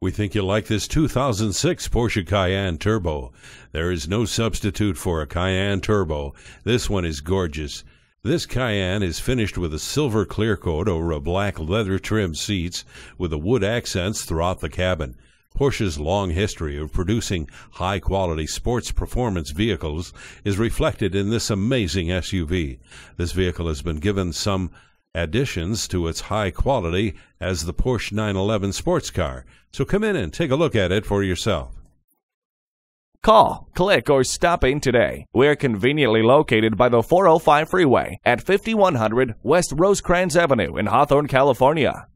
We think you'll like this 2006 Porsche Cayenne Turbo. There is no substitute for a Cayenne Turbo. This one is gorgeous. This Cayenne is finished with a silver clear coat over a black leather trimmed seats with the wood accents throughout the cabin. Porsche's long history of producing high quality sports performance vehicles is reflected in this amazing SUV. This vehicle has been given some additions to its high quality as the Porsche 911 sports car. So come in and take a look at it for yourself. Call, click, or stop in today. We're conveniently located by the 405 freeway at 5100 West Rosecrans Avenue in Hawthorne, California.